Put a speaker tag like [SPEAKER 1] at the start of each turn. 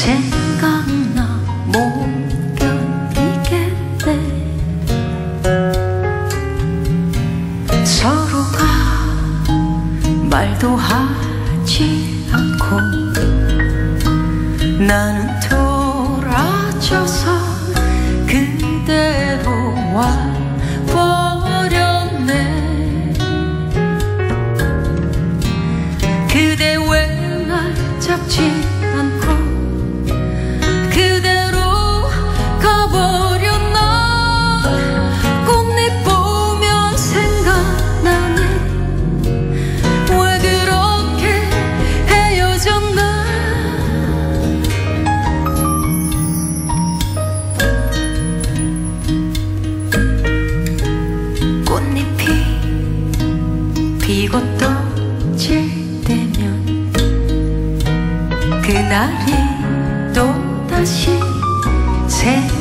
[SPEAKER 1] 생각나 못 견디겠네. 서로가 말도 하지 않고 나는 돌아져서 이것도 질 때면 그날이 또다시 새